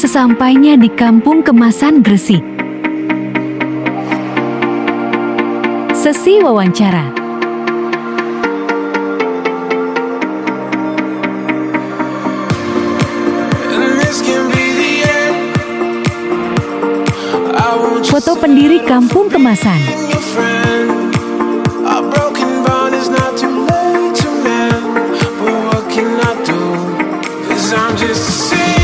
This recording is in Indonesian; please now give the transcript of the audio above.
sesampainya di kampung kemasan Gresik. Sesi wawancara. Foto pendiri Kampung Kemasan. I'm just a